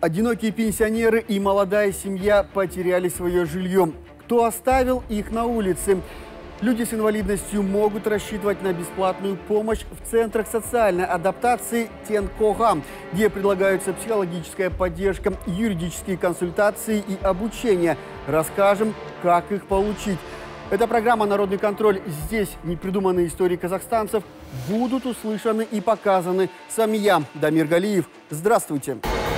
Одинокие пенсионеры и молодая семья потеряли свое жилье. Кто оставил их на улице? Люди с инвалидностью могут рассчитывать на бесплатную помощь в центрах социальной адаптации Тенкога, где предлагаются психологическая поддержка, юридические консультации и обучение. Расскажем, как их получить. Эта программа «Народный контроль». Здесь непридуманные истории казахстанцев будут услышаны и показаны. Сам я, Дамир Галиев. Здравствуйте. Здравствуйте.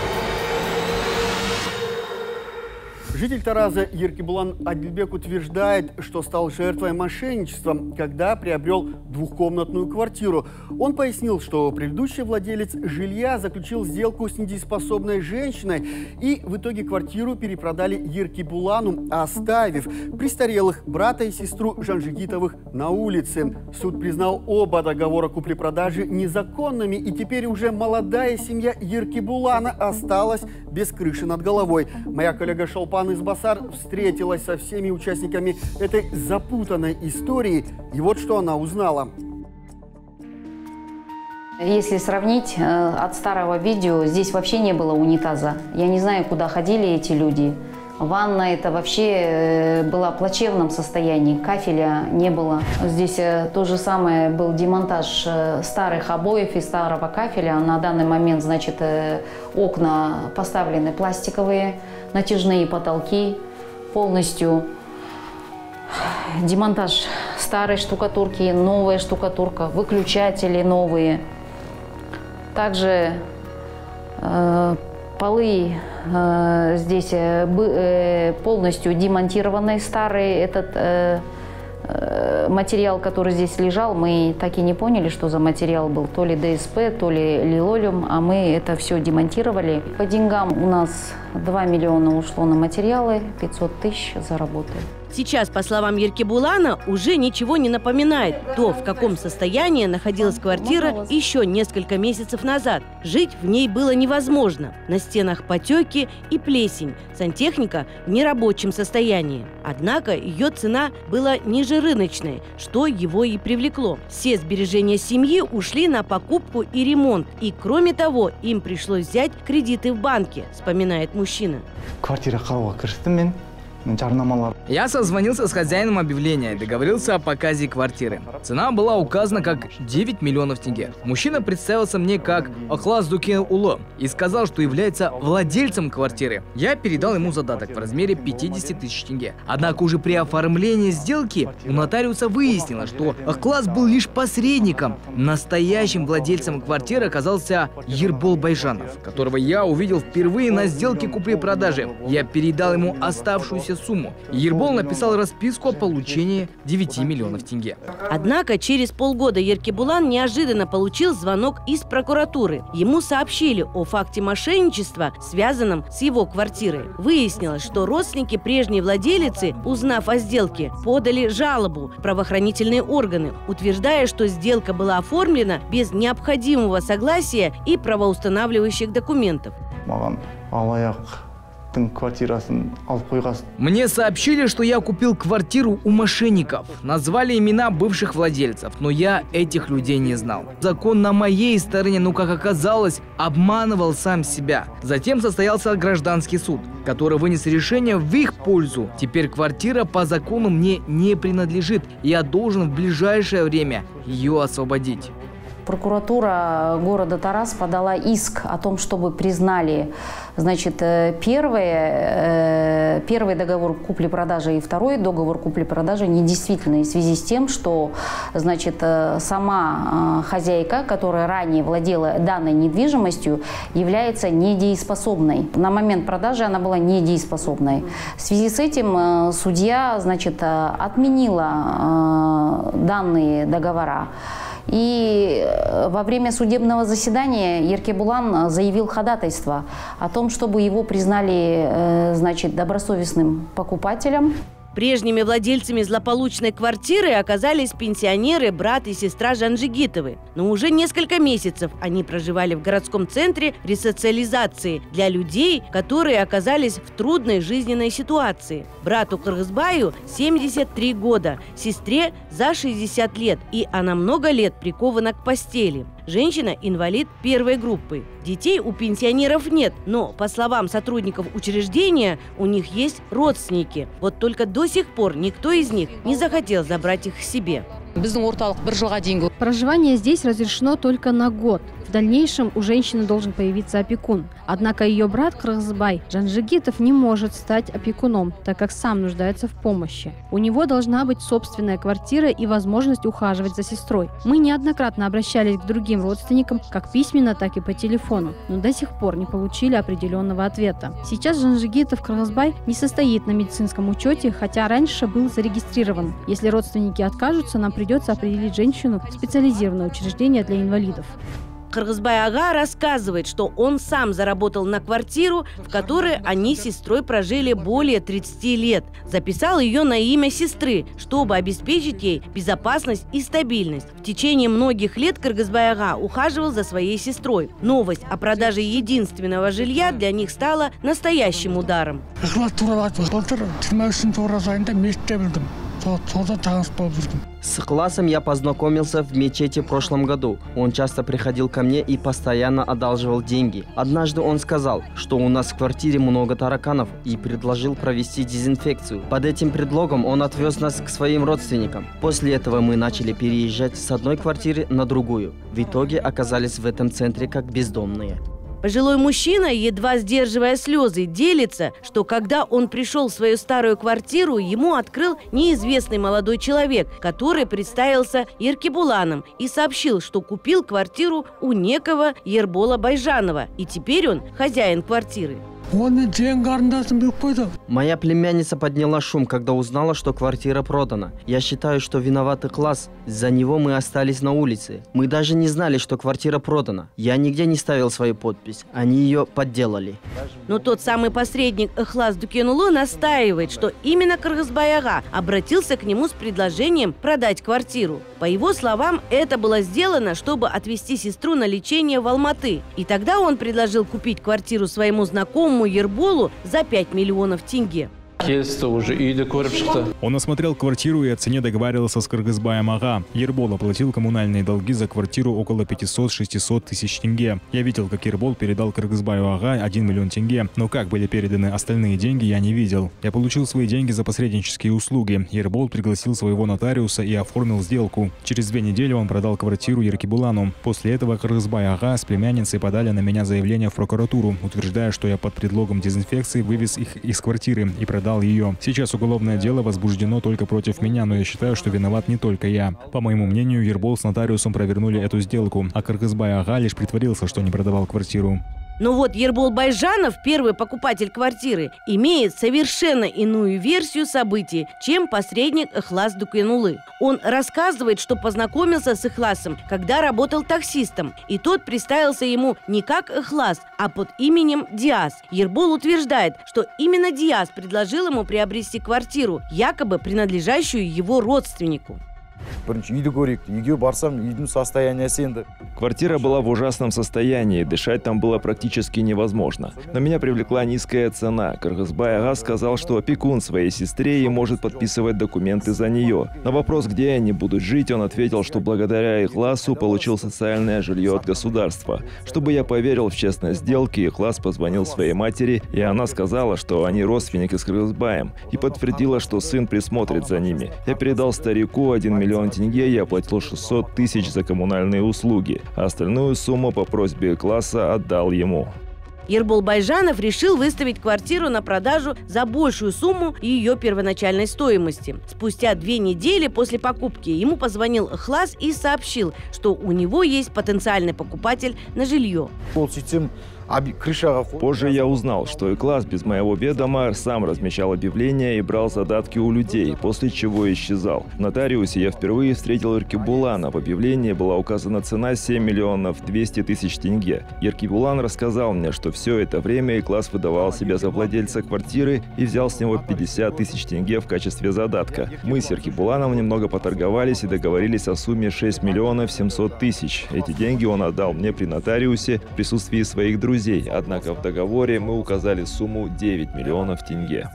Житель Тараза Еркебулан Адильбек утверждает, что стал жертвой мошенничества, когда приобрел двухкомнатную квартиру. Он пояснил, что предыдущий владелец жилья заключил сделку с недееспособной женщиной, и в итоге квартиру перепродали Еркебулану, оставив престарелых брата и сестру Жанжигитовых на улице. Суд признал оба договора купли-продажи незаконными, и теперь уже молодая семья Еркебулана осталась без крыши над головой. Моя коллега Шолпан из Басар встретилась со всеми участниками этой запутанной истории. И вот что она узнала. Если сравнить, э, от старого видео здесь вообще не было унитаза. Я не знаю, куда ходили эти люди. Ванна это вообще э, была в плачевном состоянии, кафеля не было. Здесь э, то же самое был демонтаж старых обоев и старого кафеля. На данный момент, значит, окна поставлены пластиковые, натяжные потолки, полностью демонтаж старой штукатурки, новая штукатурка, выключатели новые. Также э, полы э, здесь э, э полностью демонтированные, старые. Этот Э, материал, который здесь лежал, мы так и не поняли, что за материал был. То ли ДСП, то ли лилолиум, а мы это все демонтировали. По деньгам у нас 2 миллиона ушло на материалы, 500 тысяч заработали. Сейчас, по словам Ерки Булана, уже ничего не напоминает то, в каком состоянии находилась квартира еще несколько месяцев назад. Жить в ней было невозможно. На стенах потеки и плесень. Сантехника в нерабочем состоянии. Однако ее цена была ниже рыночной, что его и привлекло. Все сбережения семьи ушли на покупку и ремонт. И кроме того, им пришлось взять кредиты в банке, вспоминает мужчина квартира қарауға кірістім мен я созвонился с хозяином объявления договорился о показе квартиры. Цена была указана как 9 миллионов тенге. Мужчина представился мне как Ахлас Дукен Уло и сказал, что является владельцем квартиры. Я передал ему задаток в размере 50 тысяч тенге. Однако уже при оформлении сделки у нотариуса выяснилось, что Ахлас был лишь посредником. Настоящим владельцем квартиры оказался Ербол Байжанов, которого я увидел впервые на сделке купли-продажи. Я передал ему оставшуюся оставшуюся сумму. Ербол написал расписку о получении 9 миллионов тенге. Однако через полгода Еркебулан неожиданно получил звонок из прокуратуры. Ему сообщили о факте мошенничества, связанном с его квартирой. Выяснилось, что родственники прежней владелицы, узнав о сделке, подали жалобу в правоохранительные органы, утверждая, что сделка была оформлена без необходимого согласия и правоустанавливающих документов. Мне сообщили, что я купил квартиру у мошенников. Назвали имена бывших владельцев, но я этих людей не знал. Закон на моей стороне, но, как оказалось, обманывал сам себя. Затем состоялся гражданский суд, который вынес решение в их пользу. Теперь квартира по закону мне не принадлежит. Я должен в ближайшее время ее освободить. Прокуратура города Тарас подала иск о том, чтобы признали значит, э, первое, э, первый договор купли-продажи и второй договор купли-продажи недействительный в связи с тем, что значит, э, сама хозяйка, которая ранее владела данной недвижимостью, является недееспособной. На момент продажи она была недееспособной. В связи с этим судья значит, отменила данные договора. И э, во время судебного заседания Еркебулан э, заявил ходатайство о том, чтобы его признали э, значит, добросовестным покупателем. Прежними владельцами злополучной квартиры оказались пенсионеры, брат и сестра Жанжигитовы. Но уже несколько месяцев они проживали в городском центре ресоциализации для людей, которые оказались в трудной жизненной ситуации. Брату Кыргызбаю 73 года, сестре за 60 лет, и она много лет прикована к постели. Женщина – инвалид первой группы. Детей у пенсионеров нет, но, по словам сотрудников учреждения, у них есть родственники. Вот только до сих пор никто из них не захотел забрать их к себе. Проживание здесь разрешено только на год. В дальнейшем у женщины должен появиться опекун. Однако ее брат Кыргызбай Жанжигитов не может стать опекуном, так как сам нуждается в помощи. У него должна быть собственная квартира и возможность ухаживать за сестрой. Мы неоднократно обращались к другим родственникам, как письменно, так и по телефону, но до сих пор не получили определенного ответа. Сейчас Жанжигитов Кыргызбай не состоит на медицинском учете, хотя раньше был зарегистрирован. Если родственники откажутся, нам придется определить женщину в специализированное учреждение для инвалидов. Кыргызбай Ага рассказывает, что он сам заработал на квартиру, в которой они с сестрой прожили более 30 лет. Записал ее на имя сестры, чтобы обеспечить ей безопасность и стабильность. В течение многих лет Кыргызбай Ага ухаживал за своей сестрой. Новость о продаже единственного жилья для них стала настоящим ударом. С классом я познакомился в мечети в прошлом году. Он часто приходил ко мне и постоянно одалживал деньги. Однажды он сказал, что у нас в квартире много тараканов и предложил провести дезинфекцию. Под этим предлогом он отвез нас к своим родственникам. После этого мы начали переезжать с одной квартиры на другую. В итоге оказались в этом центре как бездомные. Пожилой мужчина, едва сдерживая слезы, делится, что когда он пришел в свою старую квартиру, ему открыл неизвестный молодой человек, который представился Еркебуланом и сообщил, что купил квартиру у некого Ербола Байжанова, и теперь он хозяин квартиры. Моя племянница подняла шум, когда узнала, что квартира продана. Я считаю, что виноватый класс. За него мы остались на улице. Мы даже не знали, что квартира продана. Я нигде не ставил свою подпись. Они ее подделали. Но тот самый посредник Эхлас Дукенулу настаивает, что именно Кыргызбаяга обратился к нему с предложением продать квартиру. По его словам, это было сделано, чтобы отвезти сестру на лечение в Алматы. И тогда он предложил купить квартиру своему знакомому Ерболу за 5 миллионов тенге келісті уже үйді көріп шықты Он осмотрел квартиру и о цене договаривался с Кыргызбаем Ага. Ербол оплатил коммунальные долги за квартиру около 500-600 тысяч тенге. Я видел, как Ербол передал Кыргызбаю Ага 1 миллион тенге, но как были переданы остальные деньги, я не видел. Я получил свои деньги за посреднические услуги. Ербол пригласил своего нотариуса и оформил сделку. Через две недели он продал квартиру Еркибулану. После этого Кыргызбай Ага с племянницей подали на меня заявление в прокуратуру, утверждая, что я под предлогом дезинфекции вывез их из квартиры и продал ее. Сейчас уголовное дело возбуждено только против меня, но я считаю, что виноват не только я. По моему мнению, Ербол с нотариусом провернули эту сделку, а Кыргызбай Ага лишь притворился, что не продавал квартиру. Но вот Ербол Байжанов, первый покупатель квартиры, имеет совершенно иную версию событий, чем посредник Эхлас Дукенулы. Он рассказывает, что познакомился с Эхласом, когда работал таксистом, и тот представился ему не как Эхлас, а под именем Диас. Ербол утверждает, что именно Диас предложил ему приобрести квартиру, якобы принадлежащую его родственнику бірінші үйді көрейік үйге барсам үйдің состояниясы енді Квартира была в ужасном состоянии, дышать там было практически невозможно. Но меня привлекла низкая цена. Кыргызбай Ага сказал, что опекун своей сестре и может подписывать документы за нее. На вопрос, где они будут жить, он ответил, что благодаря Ихласу получил социальное жилье от государства. Чтобы я поверил в честность сделки, Ихлас позвонил своей матери, и она сказала, что они родственники с Кыргызбаем, и подтвердила, что сын присмотрит за ними. Я передал старику 1 миллион тенге и оплатил 600 тысяч за коммунальные услуги, остальную сумму по просьбе класса отдал ему. Ербол Байжанов решил выставить квартиру на продажу за большую сумму ее первоначальной стоимости. Спустя две недели после покупки ему позвонил Хлас и сообщил, что у него есть потенциальный покупатель на жилье. Позже я узнал, что и класс без моего ведома сам размещал объявления и брал задатки у людей, после чего исчезал. В нотариусе я впервые встретил Иркибулана. В объявлении была указана цена 7 миллионов 200 тысяч тенге. Иркибулан рассказал мне, что все это время и класс выдавал себя за владельца квартиры и взял с него 50 тысяч тенге в качестве задатка. Мы с Иркибуланом немного поторговались и договорились о сумме 6 миллионов 700 тысяч. Эти деньги он отдал мне при нотариусе в присутствии своих друзей, однако в договоре мы указали сумму 9 миллионов тенге.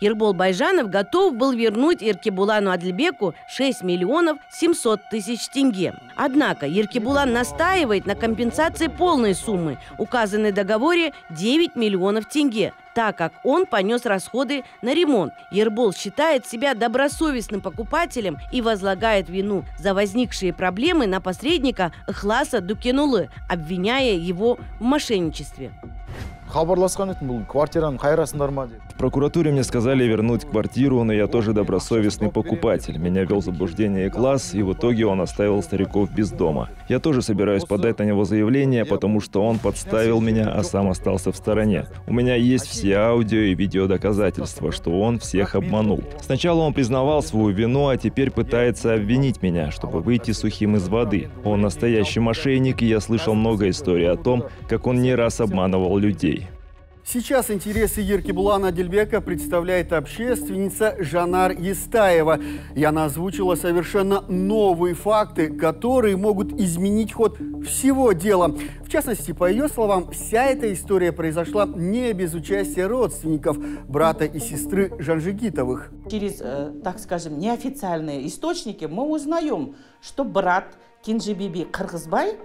Ербол Байжанов готов был вернуть Иркибулану Адлибеку 6 миллионов 700 тысяч тенге. Однако Еркибулан настаивает на компенсации полной суммы, указанной в договоре 9 миллионов тенге, так как он понес расходы на ремонт. Ербол считает себя добросовестным покупателем и возлагает вину за возникшие проблемы на посредника Хласа Дукенулы, обвиняя его в мошенничестве. хабарласқан едім бұл квартираны қайырасыңдар ма прокуратуре мне сказали вернуть квартиру, но я тоже добросовестный покупатель. Меня вел в заблуждение класс, и в итоге он оставил стариков без дома. Я тоже собираюсь подать на него заявление, потому что он подставил меня, а сам остался в стороне. У меня есть все аудио и видео доказательства, что он всех обманул. Сначала он признавал свою вину, а теперь пытается обвинить меня, чтобы выйти сухим из воды. Он настоящий мошенник, и я слышал много историй о том, как он не раз обманывал людей. Сейчас интересы Еркебулана Адельбека представляет общественница Жанар Естаева. И она озвучила совершенно новые факты, которые могут изменить ход всего дела. В частности, по ее словам, вся эта история произошла не без участия родственников, брата и сестры Жанжигитовых. Через, э, так скажем, неофициальные источники мы узнаем, что брат Кинджибиби Кыргызбай,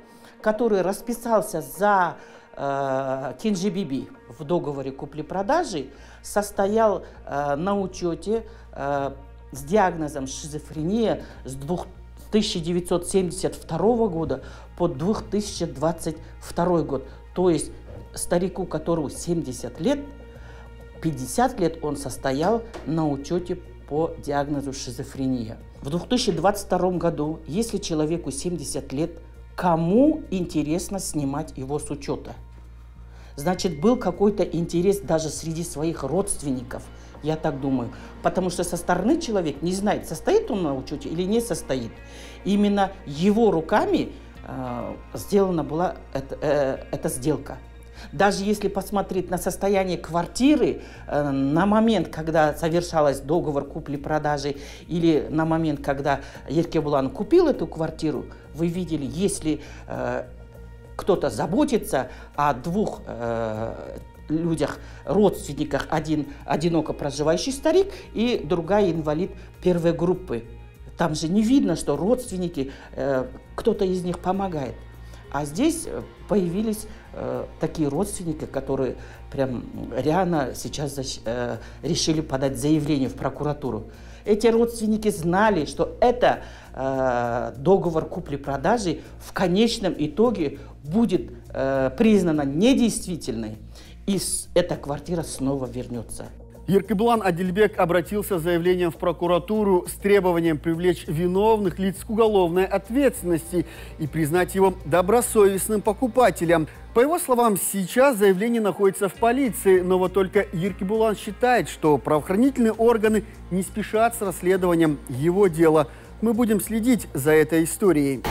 который расписался за э, Кинджибиби в договоре купли-продажи, состоял э, на учете э, с диагнозом шизофрения с 1972 года по 2022 год. То есть старику, которому 70 лет, 50 лет он состоял на учете по диагнозу шизофрения. В 2022 году, если человеку 70 лет, кому интересно снимать его с учета? Значит, был какой-то интерес даже среди своих родственников, я так думаю. Потому что со стороны человек не знает, состоит он на учете или не состоит. Именно его руками э, сделана была эта, э, эта сделка. Даже если посмотреть на состояние квартиры э, на момент, когда совершалась договор купли-продажи, или на момент, когда Еркебулан купил эту квартиру, вы видели, если э, кто-то заботится о двух э, людях, родственниках, один одиноко проживающий старик и другая инвалид первой группы. Там же не видно, что родственники, э, кто-то из них помогает. А здесь э, появились э, такие родственники, которые прям реально сейчас э, решили подать заявление в прокуратуру. Эти родственники знали, что это э, договор купли-продажи в конечном итоге будет э, признана недействительной, и эта квартира снова вернется. Еркеблан Адельбек обратился с заявлением в прокуратуру с требованием привлечь виновных лиц к уголовной ответственности и признать его добросовестным покупателем. По его словам, сейчас заявление находится в полиции, но вот только Еркебулан считает, что правоохранительные органы не спешат с расследованием его дела. Мы будем следить за этой историей.